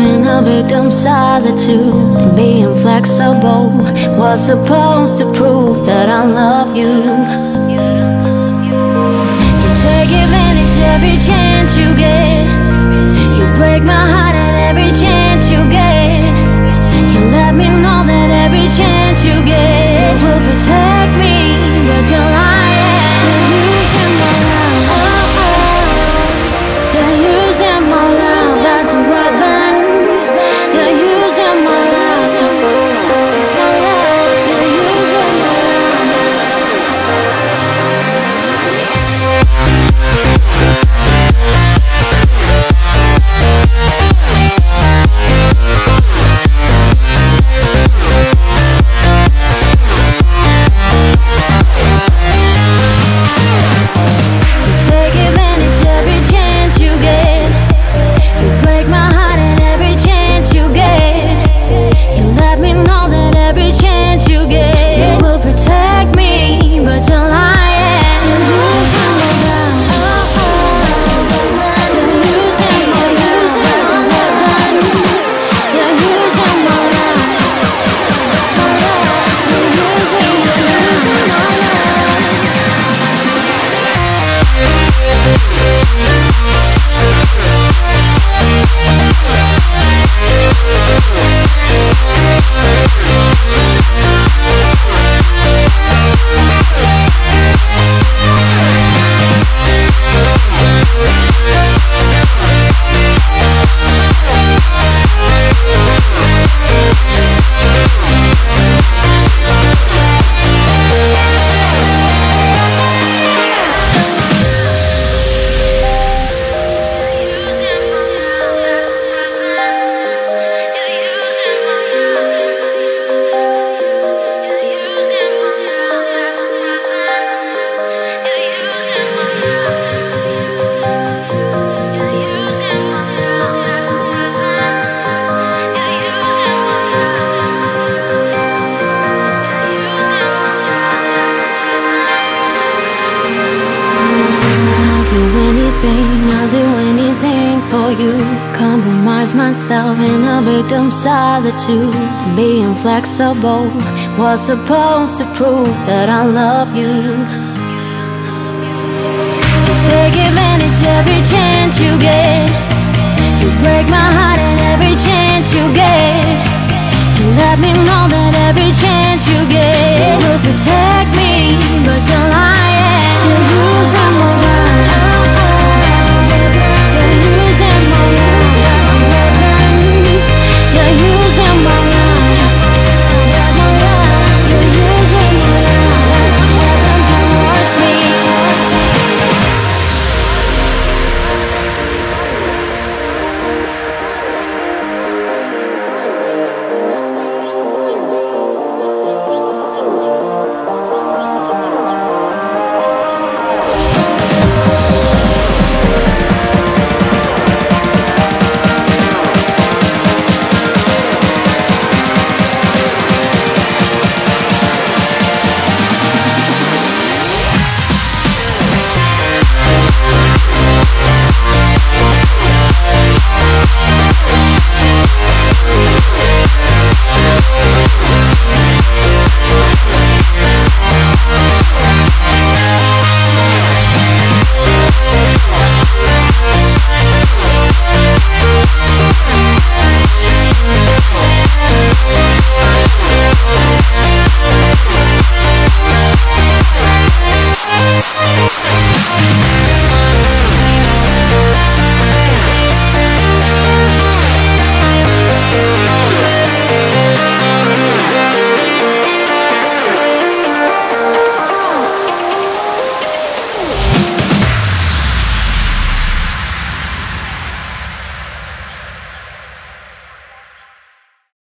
in a victim solitude and being flexible was supposed to prove that I love you. Anything, I'll do anything for you. Compromise myself in a victim solitude. Being flexible was supposed to prove that I love you. You take advantage every chance you get. You break my heart at every chance you get. You let me know that every chance you get will protect me,